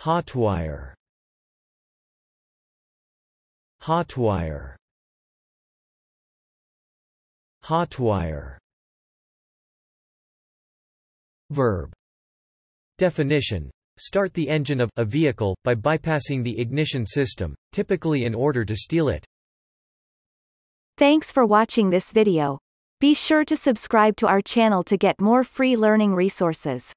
Hotwire. Hotwire. Hotwire. Verb. Definition. Start the engine of a vehicle, by bypassing the ignition system, typically in order to steal it. Thanks for watching this video. Be sure to subscribe to our channel to get more free learning resources.